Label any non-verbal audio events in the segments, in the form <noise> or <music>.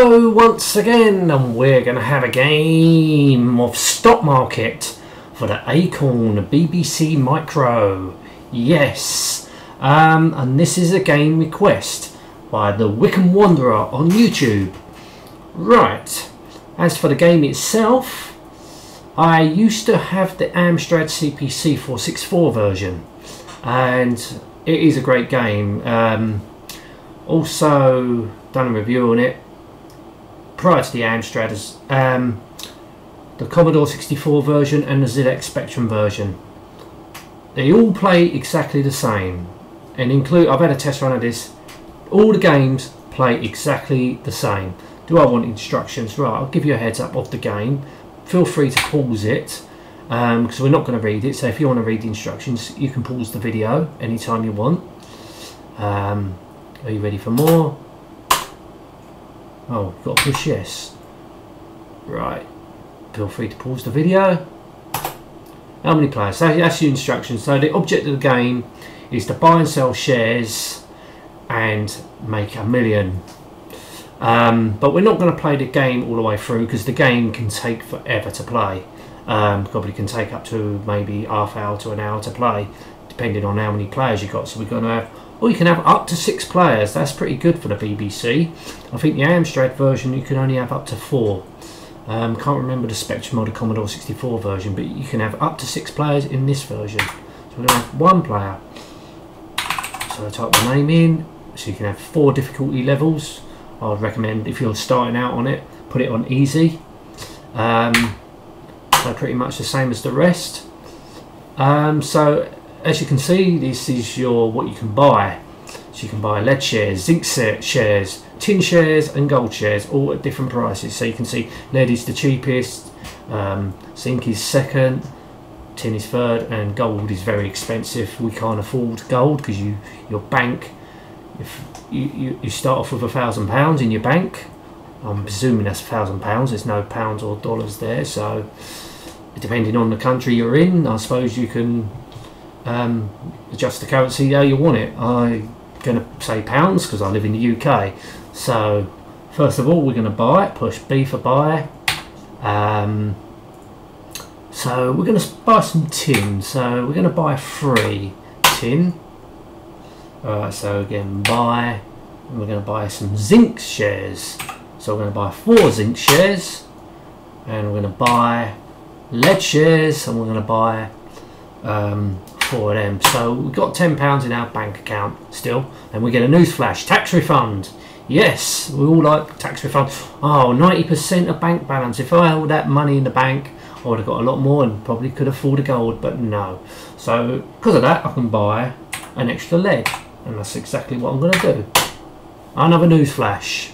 Hello once again, and we're going to have a game of stock market for the Acorn BBC Micro. Yes, um, and this is a game request by the Wycombe Wanderer on YouTube. Right, as for the game itself, I used to have the Amstrad CPC 464 version, and it is a great game. Um, also, done a review on it prior to the Amstrad as um, the Commodore 64 version and the ZX Spectrum version. They all play exactly the same, and include I've had a test run of this. All the games play exactly the same. Do I want instructions? Right, I'll give you a heads up of the game. Feel free to pause it because um, we're not going to read it. So if you want to read the instructions, you can pause the video anytime you want. Um, are you ready for more? Oh, got to push yes. Right. Feel free to pause the video. How many players? So that's your instructions. So the object of the game is to buy and sell shares and make a million. Um, but we're not going to play the game all the way through because the game can take forever to play. Um, probably can take up to maybe half hour to an hour to play, depending on how many players you've got. So we're going to have or you can have up to six players. That's pretty good for the BBC. I think the Amstrad version you can only have up to four. Um, can't remember the Spectrum or the Commodore 64 version, but you can have up to six players in this version. So we're going to have one player. So I type the name in. So you can have four difficulty levels. I would recommend if you're starting out on it, put it on easy. Um, so pretty much the same as the rest. Um, so as you can see, this is your what you can buy. So you can buy lead shares, zinc shares, tin shares, and gold shares, all at different prices. So you can see lead is the cheapest, um, zinc is second, tin is third, and gold is very expensive. We can't afford gold because you your bank, if you, you, you start off with a thousand pounds in your bank, I'm presuming that's a thousand pounds. There's no pounds or dollars there, so depending on the country you're in, I suppose you can um, adjust the currency how you want it. I'm going to say pounds because I live in the UK. So first of all, we're going to buy. Push B for buy. Um, so we're going to buy some tin. So we're going to buy three tin. Alright, so again, buy. And we're going to buy some zinc shares. So we're going to buy four zinc shares. And we're going to buy lead shares. And we're going to buy um, for them. So we've got £10 in our bank account still, and we get a newsflash tax refund. Yes, we all like tax refund. Oh, 90% of bank balance. If I held that money in the bank, I would have got a lot more and probably could afford a gold, but no. So, because of that, I can buy an extra lead, and that's exactly what I'm going to do. Another newsflash.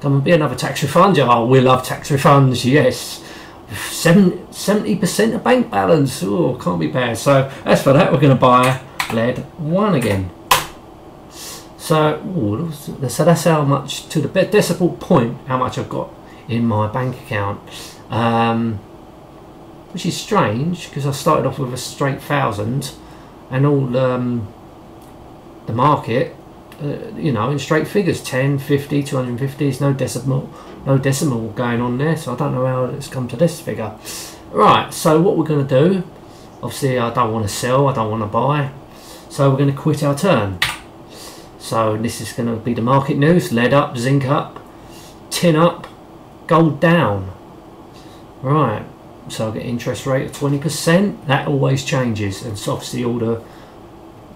Come and be another tax refund. Oh, we love tax refunds, yes. 70% of bank balance. Oh, can't be bad. So as for that, we're going to buy lead one again. So, ooh, so that's how much to the decimal point how much I've got in my bank account. Um, which is strange because I started off with a straight thousand and all um, the market uh, you know in straight figures 10 50 250 there's no decimal no decimal going on there so I don't know how it's come to this figure. Right so what we're going to do obviously I don't want to sell I don't want to buy so we're going to quit our turn. So this is going to be the market news lead up zinc up tin up gold down. Right so I get interest rate of 20% that always changes and so obviously all the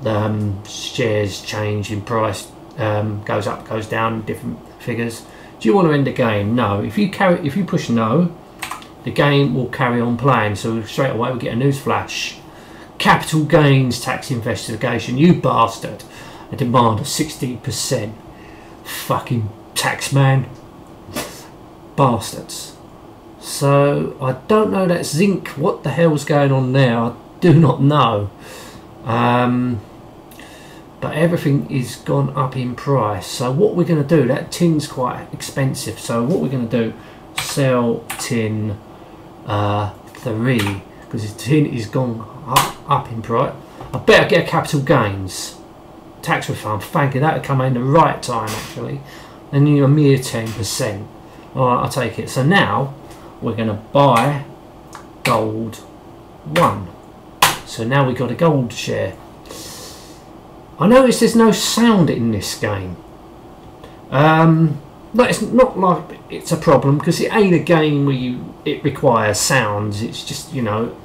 um, shares change in price um, goes up goes down different figures do you want to end the game? No. If you carry, if you push no, the game will carry on playing. So straight away we get a news flash. Capital gains tax investigation. You bastard. A demand of 60%. Fucking tax man. Bastards. So I don't know that zinc. What the hell's going on there? I do not know. Um, but everything is gone up in price so what we're going to do that tin's quite expensive so what we're going to do sell tin uh, 3 because the tin is gone up, up in price I better get a capital gains tax refund thank you that would come in the right time actually and you're a mere 10%. Alright, I'll take it. So now we're going to buy gold 1. So now we've got a gold share. I notice there's no sound in this game. Um, but it's not like it's a problem because it ain't a game where you it requires sounds. It's just you know,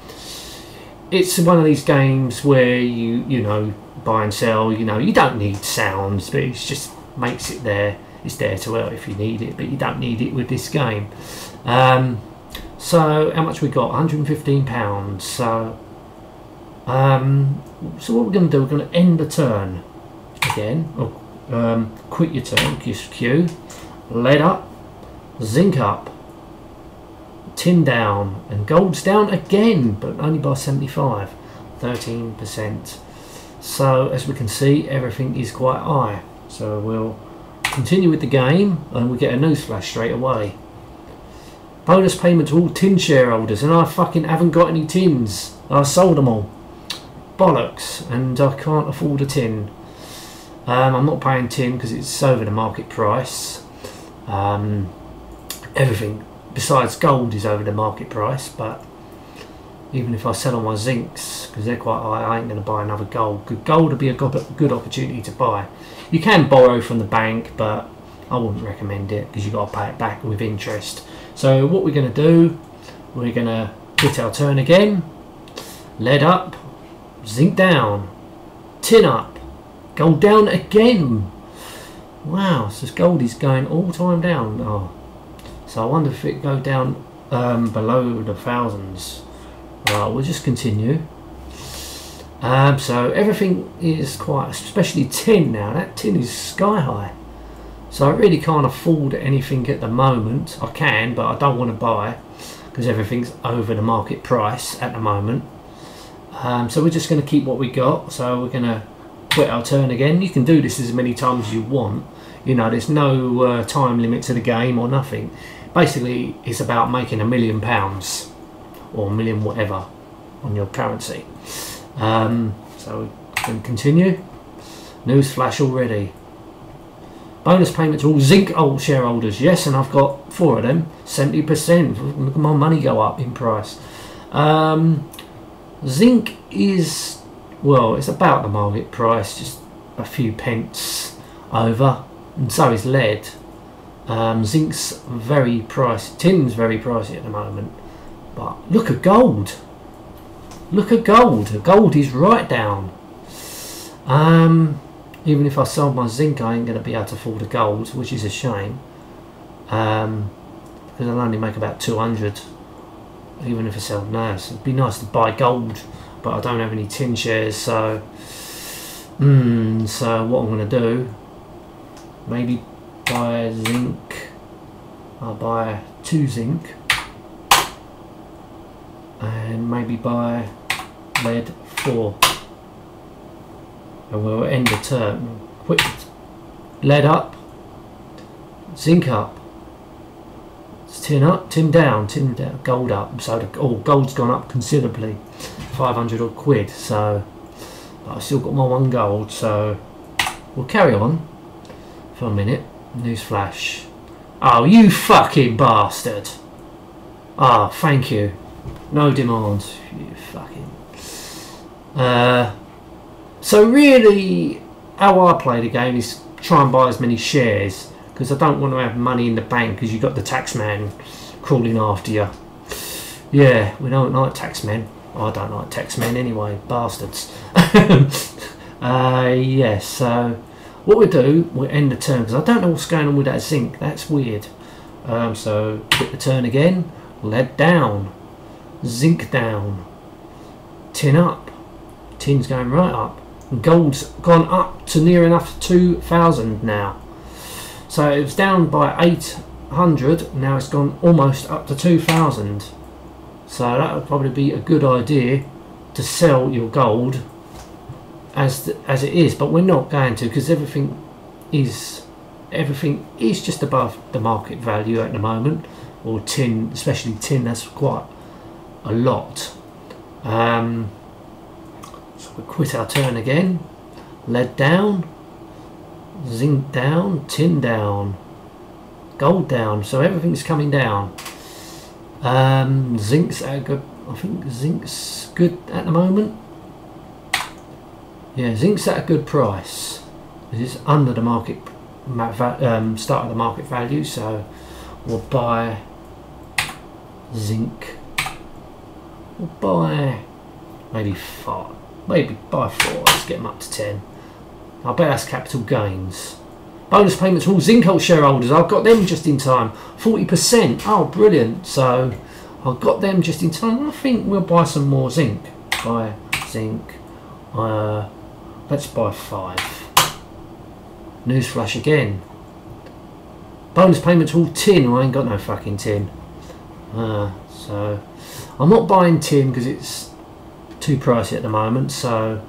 it's one of these games where you you know buy and sell. You know, you don't need sounds, but it just makes it there. It's there to help if you need it, but you don't need it with this game. Um, so how much we got? 115 pounds. So um, so what we're going to do? We're going to end the turn again. Or um, quit your turn. Q. Lead up. Zinc up. Tin down. And gold's down again, but only by 75. 13%. So as we can see, everything is quite high. So we'll continue with the game and we get a newsflash straight away. Bonus payment to all tin shareholders and I fucking haven't got any tins. I sold them all. Bollocks. And I can't afford a tin. Um, I'm not paying tin because it's over the market price. Um, everything besides gold is over the market price but even if I sell all my zincs because they're quite high I ain't going to buy another gold. Good gold would be a good opportunity to buy. You can borrow from the bank but I wouldn't recommend it because you've got to pay it back with interest. So what we're going to do, we're going to hit our turn again. Lead up, zinc down, tin up, gold down again. Wow, so gold is going all time down. Oh, so I wonder if it go down um, below the thousands. We'll just continue. Um, so everything is quite, especially tin now. That tin is sky high. So I really can't afford anything at the moment. I can, but I don't want to buy because everything's over the market price at the moment. Um, so we're just going to keep what we got. So we're going to quit our turn again. You can do this as many times as you want. You know, there's no uh, time limit to the game or nothing. Basically, it's about making a million pounds or a million whatever on your currency. Um, so we can continue. News flash already. Bonus payment to all Zinc old shareholders. Yes, and I've got four of them. 70%. Look at my money go up in price. Um, zinc is, well, it's about the market price, just a few pence over. And so is lead. Um, zinc's very pricey. Tin's very pricey at the moment. But look at gold. Look at gold. Gold is right down. Um, even if I sold my zinc, I ain't going to be able to afford the gold, which is a shame. Um, because I'll only make about 200 even if I sell nice. It'd be nice to buy gold, but I don't have any tin shares, so hmm, so what I'm gonna do maybe buy zinc. I'll buy two zinc. And maybe buy lead four. And we'll end the turn. Quick lead up zinc up tin up tin down tin down gold up. So oh gold's gone up considerably 500 odd quid. So I've still got my one gold. So we'll carry on for a minute. Newsflash. oh you fucking bastard. Ah oh, thank you. No demands you fucking uh, so really, how I play the game is try and buy as many shares because I don't want to have money in the bank because you've got the taxman crawling after you. Yeah, we don't like taxmen. I don't like taxmen anyway, bastards. <laughs> uh, yes, yeah, so what we do, we end the turn because I don't know what's going on with that zinc. That's weird. Um, so hit the turn again. Lead down, zinc down, tin up. Tin's going right up gold's gone up to near enough 2,000 now. So it was down by 800, now it's gone almost up to 2,000. So that would probably be a good idea to sell your gold as the, as it is, but we're not going to because everything is everything is just above the market value at the moment, or tin, especially tin. That's quite a lot. Um, we quit our turn again. Lead down. Zinc down. Tin down. gold down, so everything's coming down. Um, zinc's at good. I think zinc's good at the moment. Yeah, zinc's at a good price. It's under the market um, start of the market value, so we'll buy zinc. We'll buy maybe five, maybe buy four. Let's get them up to ten. I bet that's capital gains. Bonus payments for all Zincolt shareholders. I've got them just in time. 40%. Oh, brilliant. So I've got them just in time. I think we'll buy some more zinc. Buy zinc. Uh, let's buy five. Newsflash again. Bonus payments all tin. I ain't got no fucking tin. Uh, so I'm not buying tin because it's too pricey at the moment. So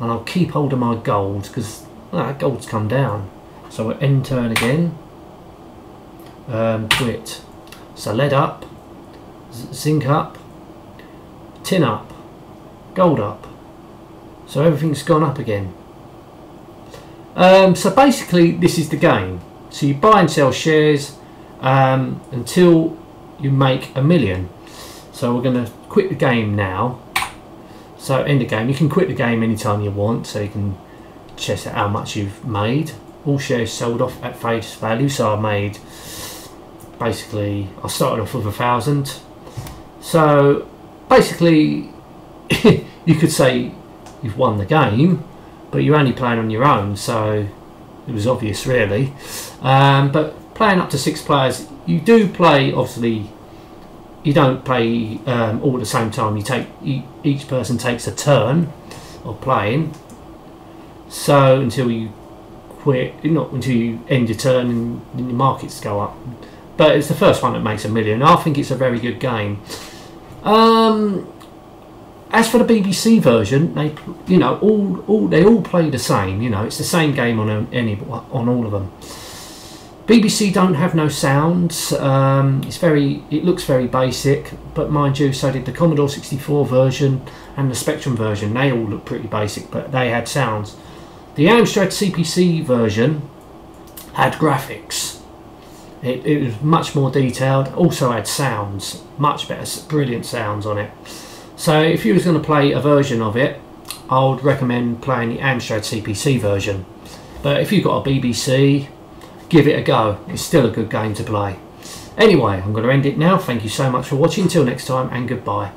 and I'll keep hold of my gold because well, that gold's come down. So we'll end turn again. Um, quit. So lead up, zinc up, tin up, gold up. So everything's gone up again. Um, so basically this is the game. So you buy and sell shares um, until you make a million. So we're going to quit the game now. So end the game. You can quit the game anytime you want. So you can check out how much you've made all shares sold off at face value so I made basically I started off with a thousand so basically <laughs> you could say you've won the game but you're only playing on your own so it was obvious really um, but playing up to six players you do play obviously you don't play um, all at the same time you take each person takes a turn of playing so until you quit, not until you end your turn and, and your markets go up. But it's the first one that makes a million. I think it's a very good game. Um, as for the BBC version, they you know all all they all play the same. You know, it's the same game on any on all of them. BBC don't have no sounds. Um, it's very it looks very basic, but mind you, so did the Commodore 64 version and the Spectrum version. They all look pretty basic, but they had sounds. The Amstrad CPC version had graphics. It, it, was much more detailed, also had sounds, much better, brilliant sounds on it. So if you was going to play a version of it, I would recommend playing the Amstrad CPC version. But if you've got a BBC, give it a go. It's still a good game to play. Anyway, I'm going to end it now. Thank you so much for watching. Until next time, and goodbye.